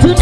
to